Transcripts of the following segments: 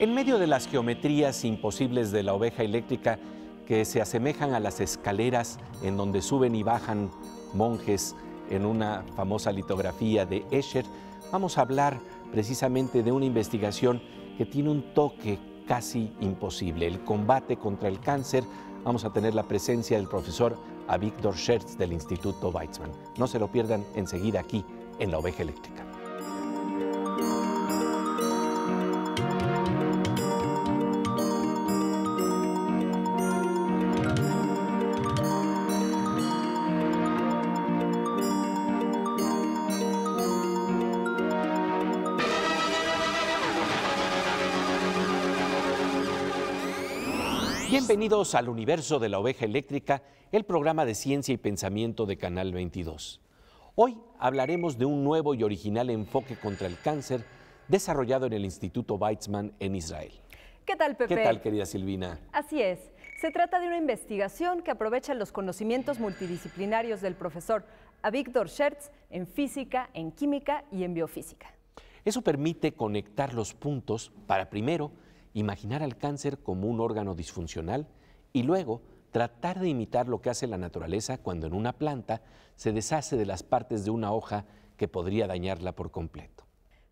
En medio de las geometrías imposibles de la oveja eléctrica que se asemejan a las escaleras en donde suben y bajan monjes en una famosa litografía de Escher, vamos a hablar precisamente de una investigación que tiene un toque casi imposible, el combate contra el cáncer. Vamos a tener la presencia del profesor Avigdor Schertz del Instituto Weizmann. No se lo pierdan enseguida aquí en La Oveja Eléctrica. Bienvenidos al universo de la oveja eléctrica, el programa de ciencia y pensamiento de Canal 22. Hoy hablaremos de un nuevo y original enfoque contra el cáncer desarrollado en el Instituto Weizmann en Israel. ¿Qué tal, Pepe? ¿Qué tal, querida Silvina? Así es. Se trata de una investigación que aprovecha los conocimientos multidisciplinarios del profesor Avigdor Schertz en física, en química y en biofísica. Eso permite conectar los puntos para primero imaginar al cáncer como un órgano disfuncional y luego tratar de imitar lo que hace la naturaleza cuando en una planta se deshace de las partes de una hoja que podría dañarla por completo.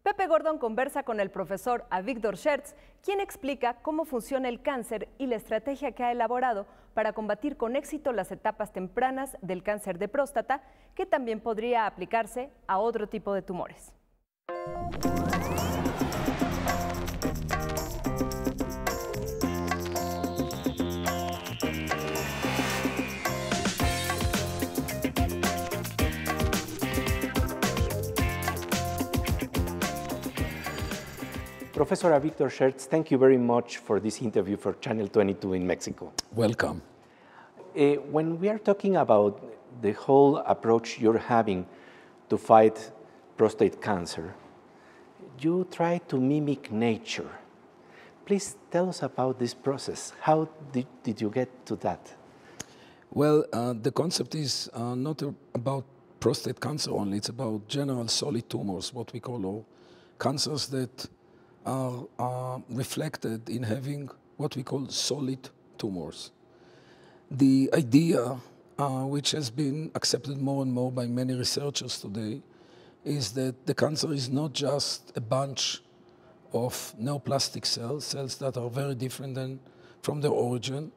Pepe Gordon conversa con el profesor Avigdor Schertz, quien explica cómo funciona el cáncer y la estrategia que ha elaborado para combatir con éxito las etapas tempranas del cáncer de próstata, que también podría aplicarse a otro tipo de tumores. Professor Victor Schertz, thank you very much for this interview for Channel 22 in Mexico. Welcome. Uh, when we are talking about the whole approach you're having to fight prostate cancer, you try to mimic nature. Please tell us about this process. How did, did you get to that? Well, uh, the concept is uh, not about prostate cancer only, it's about general solid tumors, what we call all cancers that are, are reflected in having what we call solid tumors. The idea, uh, which has been accepted more and more by many researchers today, is that the cancer is not just a bunch of neoplastic cells, cells that are very different than from their origin,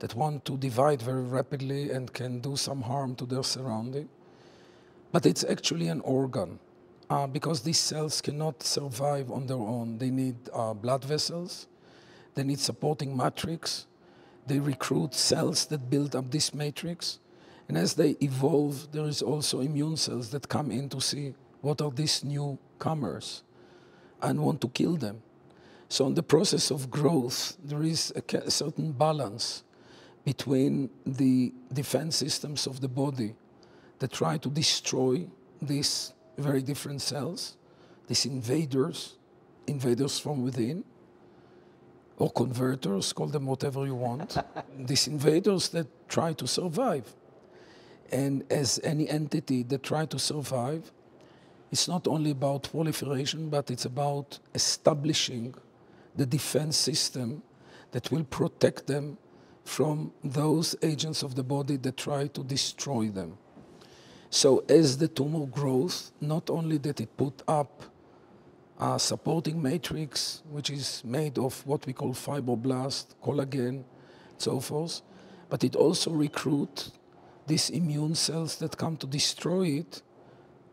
that want to divide very rapidly and can do some harm to their surrounding. But it's actually an organ uh, because these cells cannot survive on their own. They need uh, blood vessels, they need supporting matrix, they recruit cells that build up this matrix, and as they evolve, there is also immune cells that come in to see what are these newcomers and want to kill them. So in the process of growth, there is a, certain balance between the defense systems of the body that try to destroy these very different cells, these invaders, invaders from within, or converters, call them whatever you want, these invaders that try to survive. And as any entity that try to survive, it's not only about proliferation, but it's about establishing the defense system that will protect them from those agents of the body that try to destroy them. So as the tumor grows, not only that it put up a supporting matrix, which is made of what we call fibroblast, collagen, so forth, but it also recruit these immune cells that come to destroy it,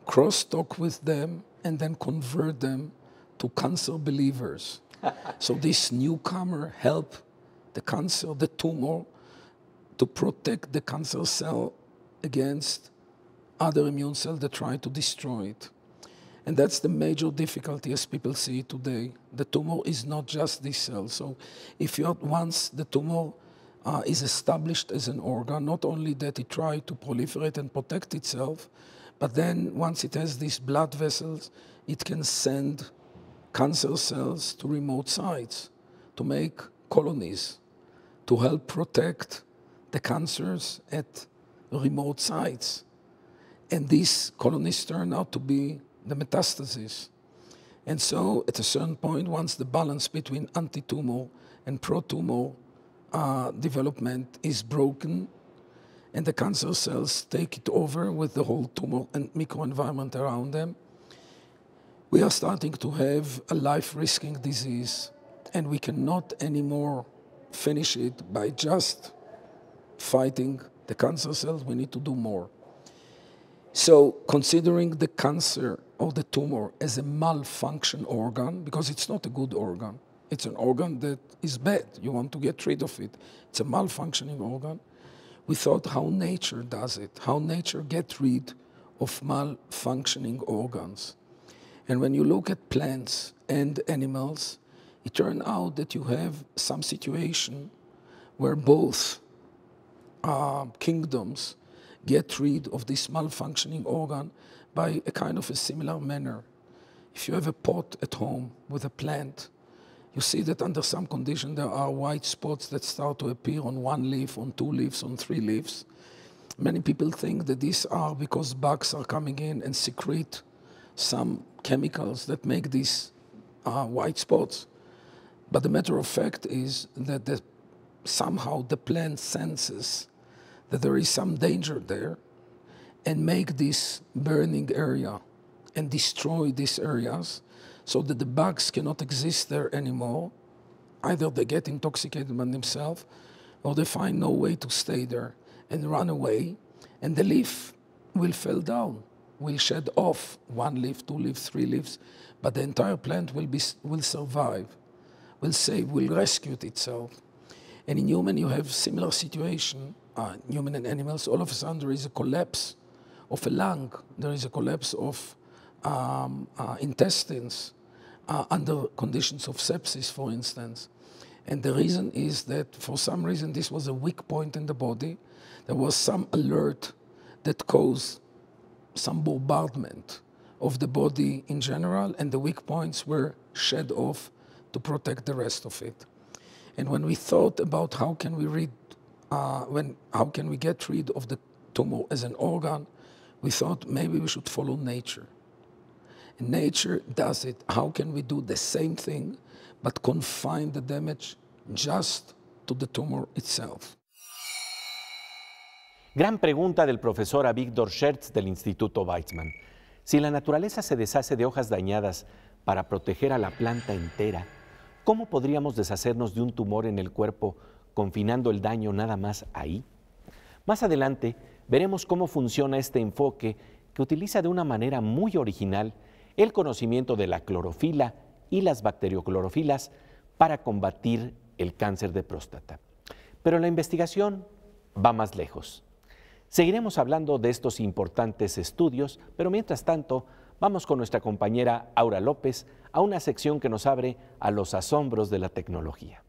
cross-talk with them, and then convert them to cancer believers. so this newcomer help the cancer, the tumor, to protect the cancer cell against other immune cells that try to destroy it. And that's the major difficulty as people see it today. The tumor is not just this cell. So if you once the tumor uh, is established as an organ, not only that it tries to proliferate and protect itself, but then once it has these blood vessels, it can send cancer cells to remote sites to make colonies to help protect the cancers at remote sites. And these colonies turn out to be the metastases. And so, at a certain point, once the balance between anti-tumor and pro-tumor uh, development is broken, and the cancer cells take it over with the whole tumor and microenvironment around them, we are starting to have a life-risking disease, and we cannot anymore finish it by just fighting the cancer cells. We need to do more. So, considering the cancer or the tumor as a malfunction organ, because it's not a good organ, it's an organ that is bad. You want to get rid of it. It's a malfunctioning organ. We thought how nature does it, how nature gets rid of malfunctioning organs. And when you look at plants and animals, it turns out that you have some situation where both uh, kingdoms get rid of this malfunctioning organ by a kind of a similar manner. If you have a pot at home with a plant, you see that under some condition there are white spots that start to appear on one leaf, on two leaves, on three leaves. Many people think that these are because bugs are coming in and secrete some chemicals that make these uh, white spots. But the matter of fact is that the, somehow the plant senses that there is some danger there and make this burning area and destroy these areas so that the bugs cannot exist there anymore. Either they get intoxicated by themselves or they find no way to stay there and run away, and the leaf will fall down, will shed off one leaf, two leaves, three leaves, but the entire plant will, be, will survive, will save, will rescue itself. And in human, you have similar situation, uh, human and animals. All of a sudden, there is a collapse of a lung. There is a collapse of um, uh, intestines uh, under conditions of sepsis, for instance. And the reason is that for some reason this was a weak point in the body. There was some alert that caused some bombardment of the body in general, and the weak points were shed off to protect the rest of it. And when we thought about how can we read, uh, when how can we get rid of the tumor as an organ, we thought maybe we should follow nature. And nature does it. How can we do the same thing but confine the damage just to the tumor itself? Gran pregunta del profesor Avigdor Schertz del Instituto Weizmann. Si la naturaleza se deshace de hojas dañadas para proteger a la planta entera, ¿cómo podríamos deshacernos de un tumor en el cuerpo confinando el daño nada más ahí? Más adelante veremos cómo funciona este enfoque que utiliza de una manera muy original el conocimiento de la clorofila y las bacterioclorofilas para combatir el cáncer de próstata. Pero la investigación va más lejos. Seguiremos hablando de estos importantes estudios, pero mientras tanto, vamos con nuestra compañera Aura López a una sección que nos abre a los asombros de la tecnología.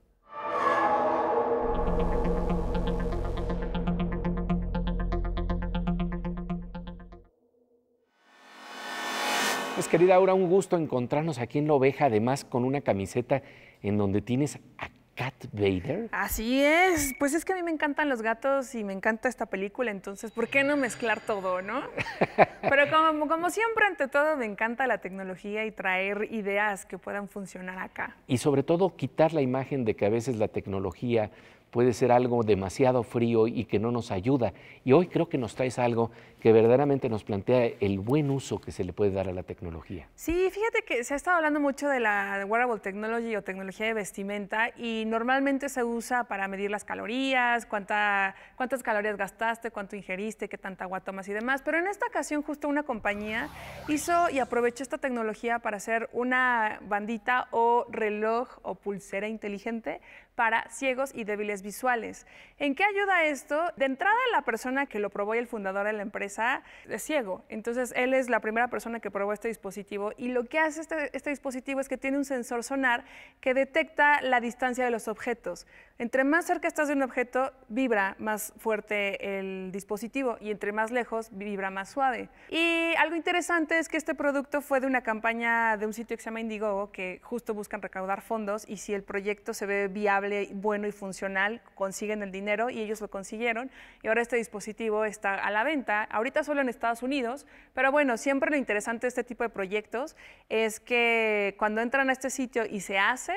Pues querida Aura, un gusto encontrarnos aquí en La Oveja, además con una camiseta en donde tienes a Cat Vader. Así es, pues es que a mí me encantan los gatos y me encanta esta película, entonces, ¿por qué no mezclar todo, no? Pero como, como siempre, ante todo, me encanta la tecnología y traer ideas que puedan funcionar acá. Y sobre todo quitar la imagen de que a veces la tecnología puede ser algo demasiado frío y que no nos ayuda. Y hoy creo que nos traes algo que verdaderamente nos plantea el buen uso que se le puede dar a la tecnología. Sí, fíjate que se ha estado hablando mucho de la wearable technology o tecnología de vestimenta y normalmente se usa para medir las calorías, cuánta, cuántas calorías gastaste, cuánto ingeriste, qué tanta agua tomas y demás. Pero en esta ocasión justo una compañía hizo y aprovechó esta tecnología para hacer una bandita o reloj o pulsera inteligente para ciegos y débiles visuales. ¿En qué ayuda esto? De entrada, la persona que lo probó y el fundador de la empresa es ciego. Entonces, él es la primera persona que probó este dispositivo y lo que hace este, este dispositivo es que tiene un sensor sonar que detecta la distancia de los objetos. Entre más cerca estás de un objeto, vibra más fuerte el dispositivo y entre más lejos, vibra más suave. Y algo interesante es que este producto fue de una campaña de un sitio que se llama Indiegogo, que justo buscan recaudar fondos y si el proyecto se ve viable, bueno y funcional, consiguen el dinero y ellos lo consiguieron. Y ahora este dispositivo está a la venta, ahorita solo en Estados Unidos, pero bueno, siempre lo interesante de este tipo de proyectos es que cuando entran a este sitio y se hacen,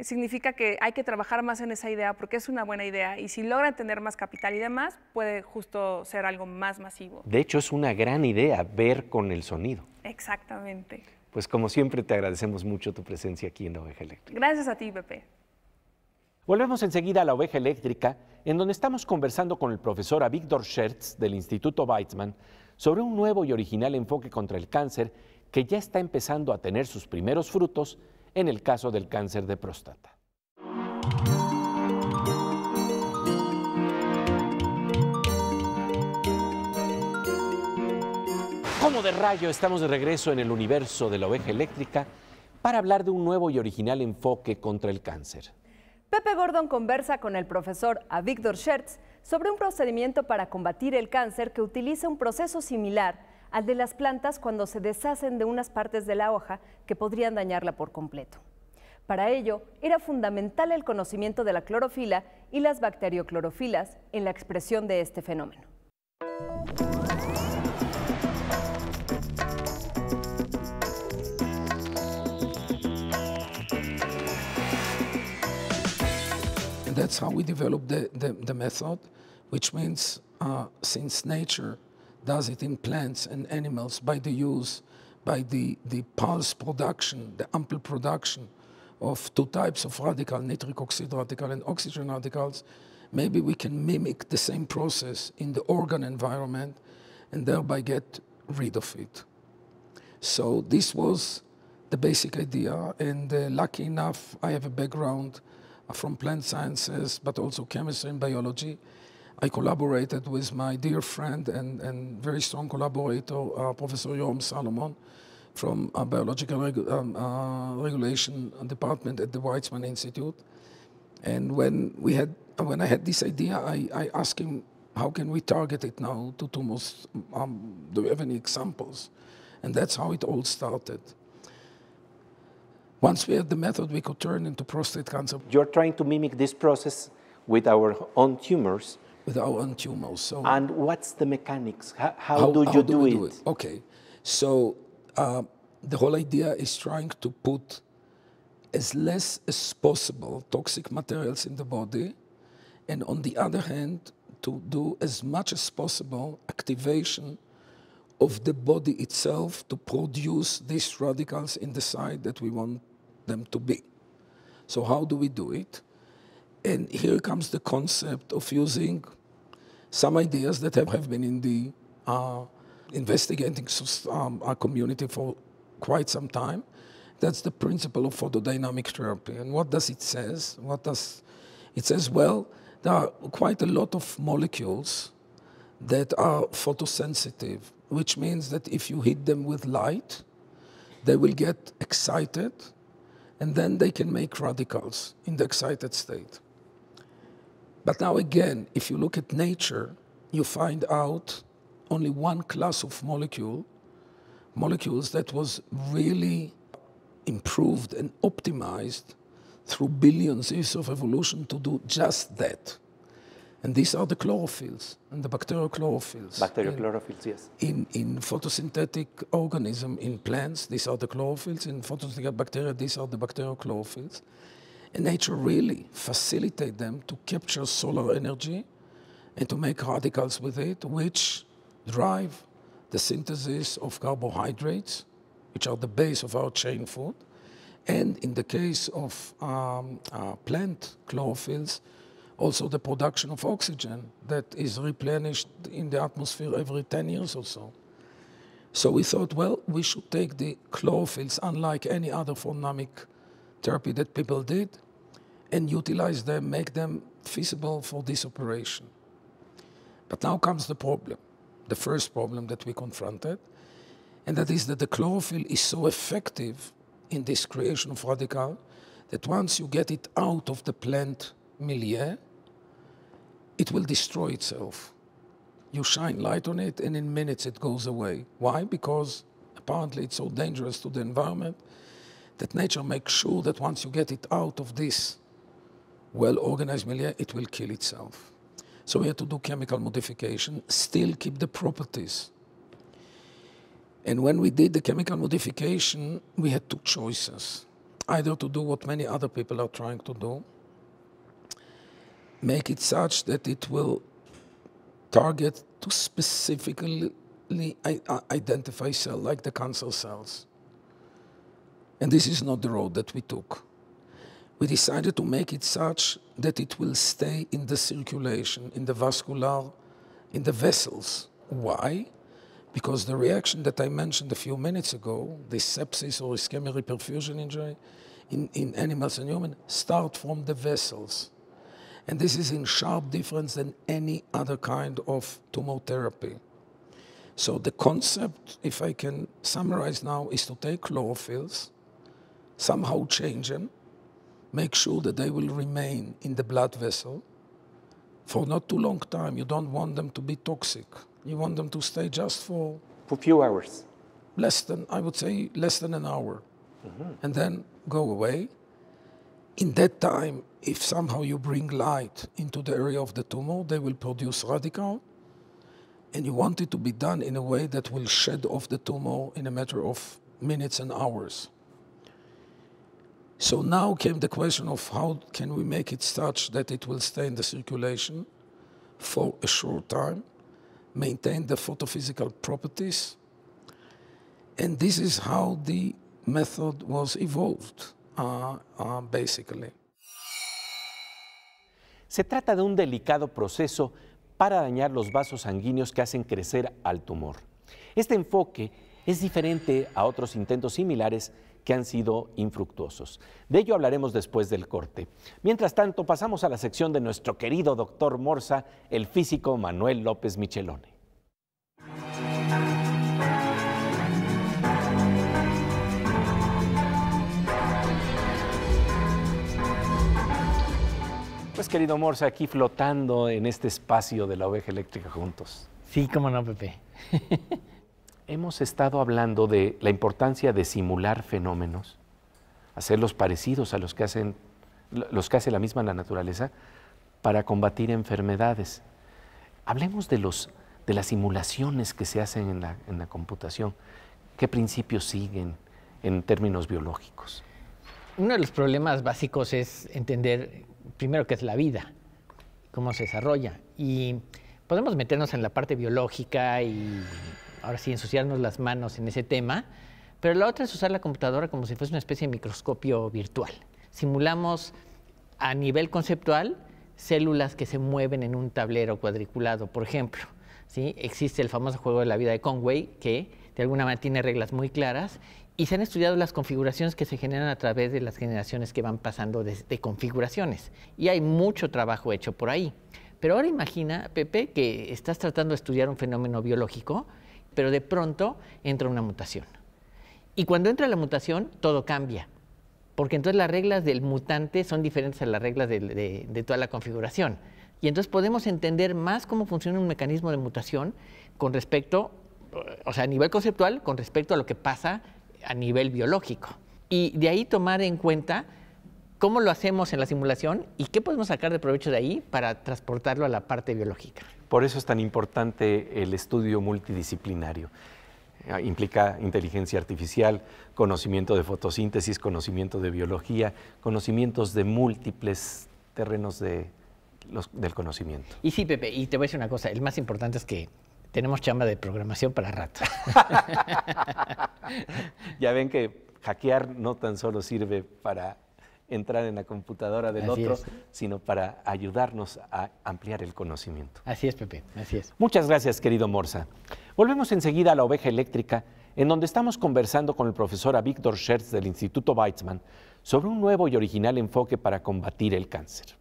significa que hay que trabajar más en esa idea porque es una buena idea y si logran tener más capital y demás, puede justo ser algo más masivo. De hecho, es una gran idea ver con el sonido. Exactamente. Pues como siempre te agradecemos mucho tu presencia aquí en la Oveja Eléctrica. Gracias a ti, Pepe. Volvemos enseguida a la Oveja Eléctrica, en donde estamos conversando con el profesor Avigdor Schertz del Instituto Weizmann sobre un nuevo y original enfoque contra el cáncer que ya está empezando a tener sus primeros frutos en el caso del cáncer de próstata. Como de rayo, estamos de regreso en el universo de la oveja eléctrica para hablar de un nuevo y original enfoque contra el cáncer. Pepe Gordon conversa con el profesor Avigdor Schertz sobre un procedimiento para combatir el cáncer que utiliza un proceso similar al de las plantas cuando se deshacen de unas partes de la hoja que podrían dañarla por completo. Para ello, era fundamental el conocimiento de la clorofila y las bacterioclorofilas en la expresión de este fenómeno. That's how we developed the, the, the method, which means uh, since nature does it in plants and animals by the use, by the, the pulse production, the ample production of two types of radical, nitric oxide radical and oxygen radicals, maybe we can mimic the same process in the organ environment and thereby get rid of it. So this was the basic idea, and uh, lucky enough, I have a background from plant sciences, but also chemistry and biology. I collaborated with my dear friend and, and very strong collaborator, uh, Professor Yoram Salomon, from a biological regu um, uh, regulation department at the Weizmann Institute. And when we had, when I had this idea, I, I asked him, how can we target it now to tumors? Um, do we have any examples? And that's how it all started. Once we had the method, we could turn into prostate cancer. You're trying to mimic this process with our own tumors. With our own tumors. So and what's the mechanics? How, how, how do you how do, do, it? do, it? Okay, so uh, the whole idea is trying to put as less as possible toxic materials in the body, and on the other hand, to do as much as possible activation of the body itself to produce these radicals in the site that we want them to be. So how do we do it? And here comes the concept of using some ideas that have, been in the uh, investigating um, our community for quite some time. That's the principle of photodynamic therapy. And what does it says? What does it says? Well, there are quite a lot of molecules that are photosensitive, which means that if you hit them with light, they will get excited, and then they can make radicals in the excited state. But now again, if you look at nature, you find out only one class of molecule, molecules that was really improved and optimized through billions years of evolution to do just that. And these are the chlorophylls and the bacteriochlorophyls. Bacteriochlorophyls, in, yes. In, in photosynthetic organism, in plants, these are the chlorophylls. In photosynthetic bacteria, these are the bacteriochlorophyls. And nature really facilitate them to capture solar energy and to make radicals with it, which drive the synthesis of carbohydrates, which are the base of our chain food. And in the case of um, uh, plant chlorophylls, also the production of oxygen that is replenished in the atmosphere every 10 years or so. So we thought, well, we should take the chlorophylls, unlike any other phonamic therapy that people did and utilize them, make them feasible for this operation. But now comes the problem, the first problem that we confronted, and that is that the chlorophyll is so effective in this creation of radical that once you get it out of the plant milieu, it will destroy itself. You shine light on it, and in minutes it goes away. Why? Because apparently it's so dangerous to the environment that nature makes sure that once you get it out of this well-organized milieu, it will kill itself. So we had to do chemical modification, still keep the properties. And when we did the chemical modification, we had two choices. Either to do what many other people are trying to do, make it such that it will target to specifically identify cell like the cancer cells. And this is not the road that we took. We decided to make it such that it will stay in the circulation, in the vascular, in the vessels. Why? Because the reaction that I mentioned a few minutes ago, the sepsis or ischemic reperfusion injury in, in animals and humans, start from the vessels. And this is in sharp difference than any other kind of tumor therapy. So the concept, if I can summarize now, is to take chlorophylls, somehow change them, make sure that they will remain in the blood vessel for not too long time. You don't want them to be toxic. You want them to stay just for for a few hours. Less than I would say less than an hour, mm-hmm. and then go away. In that time, if somehow you bring light into the area of the tumor, they will produce radical, and you want it to be done in a way that will shed off the tumor in a matter of minutes and hours. So now came the question of how can we make it such that it will stay in the circulation for a short time, maintain the photophysical properties, and this is how the method was evolved, uh, uh, basically. Se trata de un delicado proceso para dañar los vasos sanguíneos que hacen crecer al tumor. Este enfoque es diferente a otros intentos similares que han sido infructuosos. De ello hablaremos después del corte. Mientras tanto, pasamos a la sección de nuestro querido doctor Morsa, el físico Manuel López Michelone. Pues querido Morsa, aquí flotando en este espacio de la oveja eléctrica juntos. Sí, cómo no, Pepe. hemos estado hablando de la importancia de simular fenómenos, hacerlos parecidos a los que hacen los que hace la misma la naturaleza para combatir enfermedades. Hablemos de los de las simulaciones que se hacen en la, en la computación. ¿Qué principios siguen en términos biológicos? Uno de los problemas básicos es entender primero qué es la vida, cómo se desarrolla. Y podemos meternos en la parte biológica y ahora sí, ensuciarnos las manos en ese tema, pero la otra es usar la computadora como si fuese una especie de microscopio virtual. Simulamos a nivel conceptual células que se mueven en un tablero cuadriculado, por ejemplo. ¿sí? Existe el famoso juego de la vida de Conway, que de alguna manera tiene reglas muy claras, y se han estudiado las configuraciones que se generan a través de las generaciones que van pasando de, configuraciones. Y hay mucho trabajo hecho por ahí. Pero ahora imagina, Pepe, que estás tratando de estudiar un fenómeno biológico pero de pronto entra una mutación. Y cuando entra la mutación, todo cambia, porque entonces las reglas del mutante son diferentes a las reglas de, toda la configuración. Y entonces podemos entender más cómo funciona un mecanismo de mutación con respecto, o sea, a nivel conceptual, con respecto a lo que pasa a nivel biológico. Y de ahí tomar en cuenta cómo lo hacemos en la simulación y qué podemos sacar de provecho de ahí para transportarlo a la parte biológica. Por eso es tan importante el estudio multidisciplinario. Eh, implica inteligencia artificial, conocimiento de fotosíntesis, conocimiento de biología, conocimientos de múltiples terrenos de del conocimiento. Y sí, Pepe, y te voy a decir una cosa, el más importante es que tenemos chamba de programación para rato. ya ven que hackear no tan solo sirve para entrar en la computadora del otro, sino para ayudarnos a ampliar el conocimiento. Así es, Pepe, así es. Muchas gracias, querido Morsa. Volvemos enseguida a la oveja eléctrica, en donde estamos conversando con el profesor Víctor Schertz del Instituto Weizmann sobre un nuevo y original enfoque para combatir el cáncer.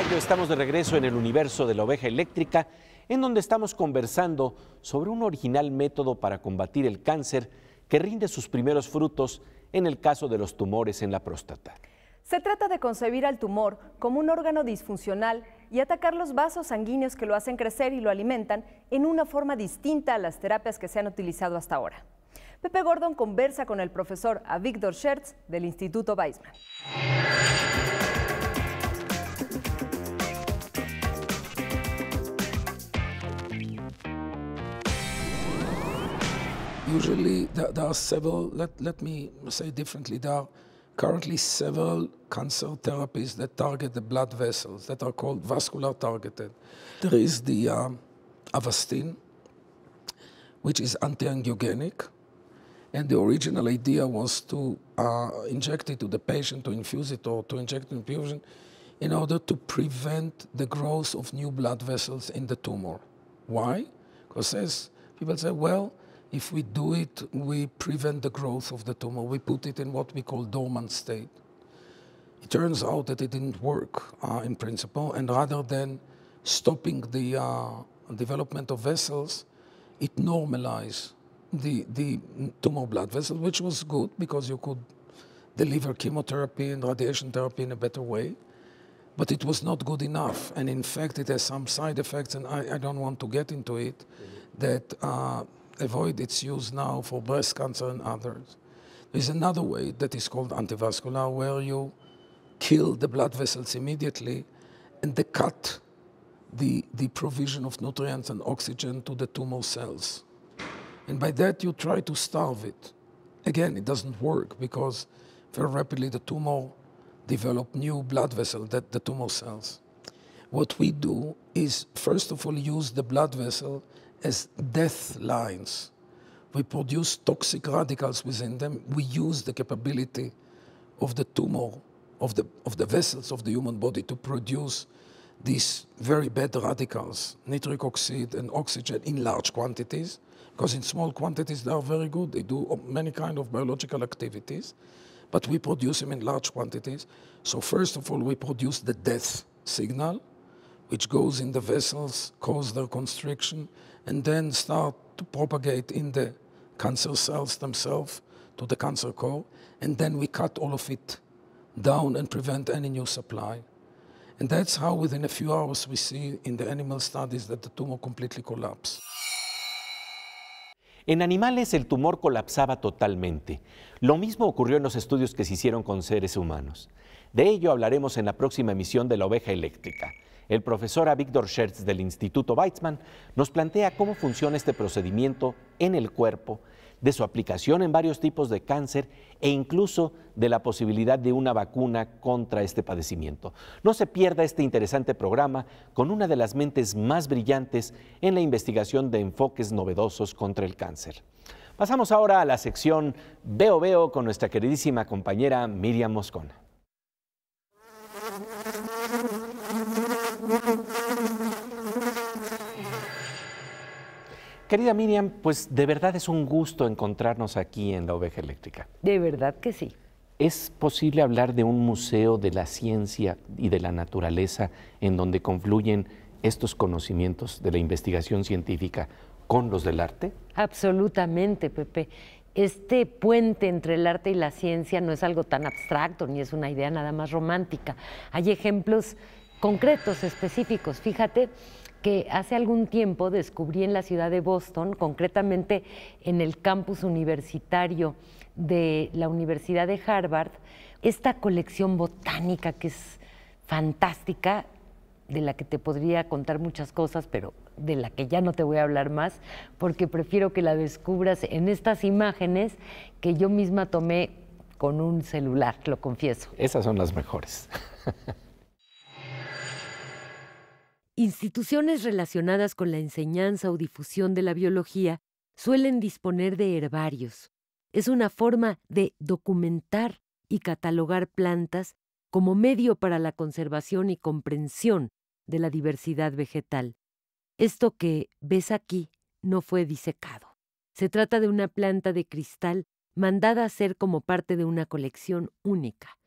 Estamos de regreso en el universo de la oveja eléctrica, en donde estamos conversando sobre un original método para combatir el cáncer que rinde sus primeros frutos en el caso de los tumores en la próstata. Se trata de concebir al tumor como un órgano disfuncional y atacar los vasos sanguíneos que lo hacen crecer y lo alimentan en una forma distinta a las terapias que se han utilizado hasta ahora. Pepe Gordon conversa con el profesor Avigdor Schertz del Instituto Weizmann. Usually, there, there are several, let, let me say differently, there are currently several cancer therapies that target the blood vessels that are called vascular targeted. There is the um, Avastin, which is anti-angiogenic, and the original idea was to uh, inject it to the patient, to infuse it, or to inject an infusion, in order to prevent the growth of new blood vessels in the tumor. Why? Because people say, well, if we do it, we prevent the growth of the tumor. We put it in what we call dormant state. It turns out that it didn't work uh, in principle, and rather than stopping the uh, development of vessels, it normalized the, the tumor blood vessel, which was good because you could deliver chemotherapy and radiation therapy in a better way. But it was not good enough. And in fact, it has some side effects, and I, I don't want to get into it, mm-hmm. that uh, avoid its use now for breast cancer and others. There's another way that is called antivascular, where you kill the blood vessels immediately and they cut the, the provision of nutrients and oxygen to the tumor cells. And by that, you try to starve it. Again, it doesn't work because very rapidly the tumor develop new blood vessels, that the tumor cells. What we do is, first of all, use the blood vessel as death lines. We produce toxic radicals within them. We use the capability of the tumor, of the, of the vessels of the human body to produce these very bad radicals, nitric oxide and oxygen in large quantities, because in small quantities they are very good. They do many kind of biological activities, but we produce them in large quantities. So first of all, we produce the death signal, which goes in the vessels, cause their constriction, and then start to propagate in the cancer cells themselves to the cancer core, and then we cut all of it down and prevent any new supply. And that's how within a few hours we see in the animal studies that the tumor completely collapsed. En animales el tumor colapsaba totalmente. Lo mismo ocurrió en los estudios que se hicieron con seres humanos. De ello hablaremos en la próxima emisión de La Oveja Eléctrica. El profesor Víctor Schertz del Instituto Weizmann nos plantea cómo funciona este procedimiento en el cuerpo, de su aplicación en varios tipos de cáncer e incluso de la posibilidad de una vacuna contra este padecimiento. No se pierda este interesante programa con una de las mentes más brillantes en la investigación de enfoques novedosos contra el cáncer. Pasamos ahora a la sección Veo Veo con nuestra queridísima compañera Miriam Moscona. Querida Miriam, pues de verdad es un gusto encontrarnos aquí en la oveja eléctrica. De verdad que sí. ¿Es posible hablar de un museo de la ciencia y de la naturaleza en donde confluyen estos conocimientos de la investigación científica con los del arte? Absolutamente, Pepe. Este puente entre el arte y la ciencia no es algo tan abstracto ni es una idea nada más romántica. Hay ejemplos concretos, específicos. Fíjate que hace algún tiempo descubrí en la ciudad de Boston, concretamente en el campus universitario de la Universidad de Harvard, esta colección botánica que es fantástica, de la que te podría contar muchas cosas, pero de la que ya no te voy a hablar más, porque prefiero que la descubras en estas imágenes que yo misma tomé con un celular, lo confieso. Esas son las mejores. Instituciones relacionadas con la enseñanza o difusión de la biología suelen disponer de herbarios. Es una forma de documentar y catalogar plantas como medio para la conservación y comprensión de la diversidad vegetal. Esto que ves aquí no fue disecado. Se trata de una planta de cristal mandada a ser como parte de una colección única.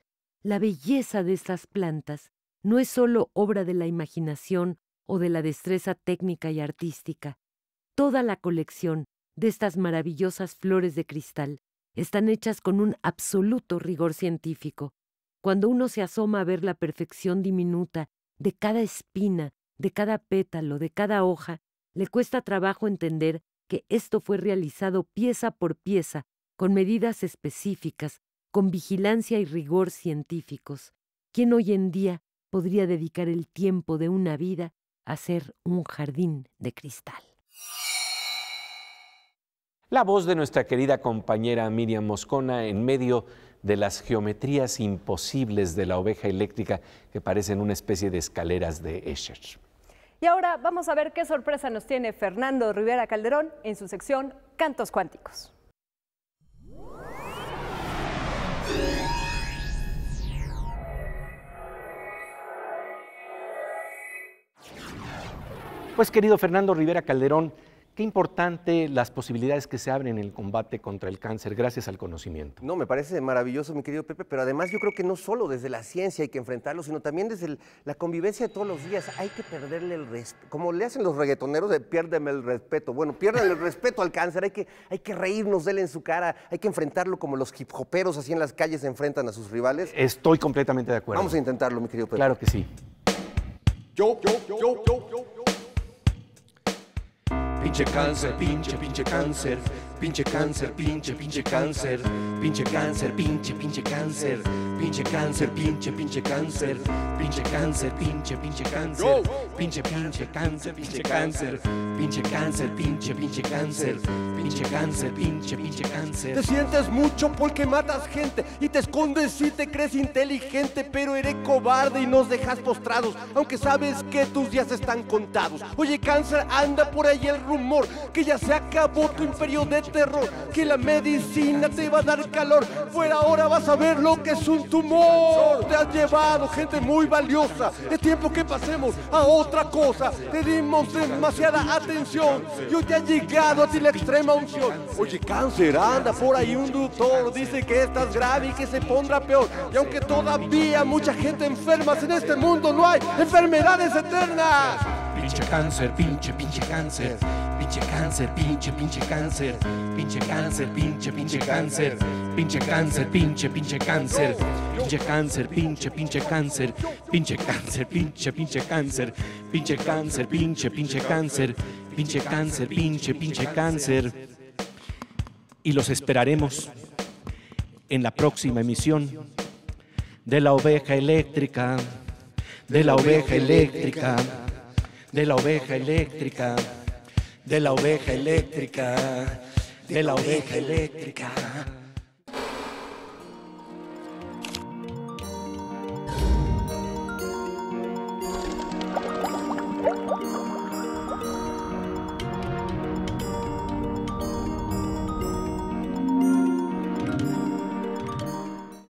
La belleza de estas plantas no es solo obra de la imaginación o de la destreza técnica y artística. Toda la colección de estas maravillosas flores de cristal están hechas con un absoluto rigor científico. Cuando uno se asoma a ver la perfección diminuta de cada espina, de cada pétalo, de cada hoja, le cuesta trabajo entender que esto fue realizado pieza por pieza, con medidas específicas, con vigilancia y rigor científicos. ¿Quién hoy en día podría dedicar el tiempo de una vida a ser un jardín de cristal? La voz de nuestra querida compañera Miriam Moscona en medio de las geometrías imposibles de la oveja eléctrica que parecen una especie de escaleras de Escher. Y ahora vamos a ver qué sorpresa nos tiene Fernando Rivera Calderón en su sección Cantos Cuánticos. Pues querido Fernando Rivera Calderón, Qué importante las posibilidades que se abren en el combate contra el cáncer gracias al conocimiento. No, me parece maravilloso, mi querido Pepe, pero además yo creo que no solo desde la ciencia hay que enfrentarlo, sino también desde la convivencia de todos los días. Hay que perderle el respeto. Como le hacen los reggaetoneros de piérdeme el respeto. Bueno, pierdan el respeto al cáncer. Hay que, hay que reírnos de él en su cara. Hay que enfrentarlo como los hip hoperos así en las calles se enfrentan a sus rivales. Estoy completamente de acuerdo. Vamos a intentarlo, mi querido Pepe. Claro que sí. Yo, yo, yo, yo, yo, yo. Pinche cáncer, pinche, pinche cáncer. Pinche cáncer, pinche, pinche cáncer. Pinche cáncer, pinche, pinche cáncer. Pinche cáncer, pinche, pinche cáncer. Pinche cáncer, pinche, pinche cáncer. Pinche, pinche cáncer, pinche cáncer. Pinche cáncer, pinche, pinche cáncer. Pinche cáncer, pinche, pinche cáncer. Te sientes mucho porque matas gente y te escondes y te crees inteligente, pero eres cobarde y nos dejas postrados, aunque sabes que tus días están contados. Oye, cáncer, anda por ahí el rumor que ya se acabó tu imperio de terror, que la medicina te va a dar calor. Fuera ahora vas a ver lo que es un tumor. Te has llevado gente muy valiosa. Es tiempo que pasemos a otra cosa. Te dimos demasiada atención y hoy te ha llegado a ti la extrema unción. Oye, cáncer, anda por ahí un doctor. Dice que estás grave y que se pondrá peor. Y aunque todavía mucha gente enferma, en este mundo no hay enfermedades eternas. Pinche cáncer, pinche, pinche cáncer. Pinche cáncer, pinche, pinche cáncer. Pinche cáncer, pinche, pinche cáncer. Pinche cáncer, pinche, pinche cáncer. Pinche cáncer, pinche, pinche cáncer. Pinche cáncer, pinche, pinche cáncer. Pinche cáncer, pinche, pinche cáncer. Pinche cáncer, pinche, pinche cáncer. Y los esperaremos en la próxima emisión de la oveja eléctrica, de la oveja eléctrica, de la oveja eléctrica, de la oveja eléctrica, de la oveja eléctrica.